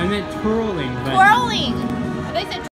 I meant twirling. Twirling.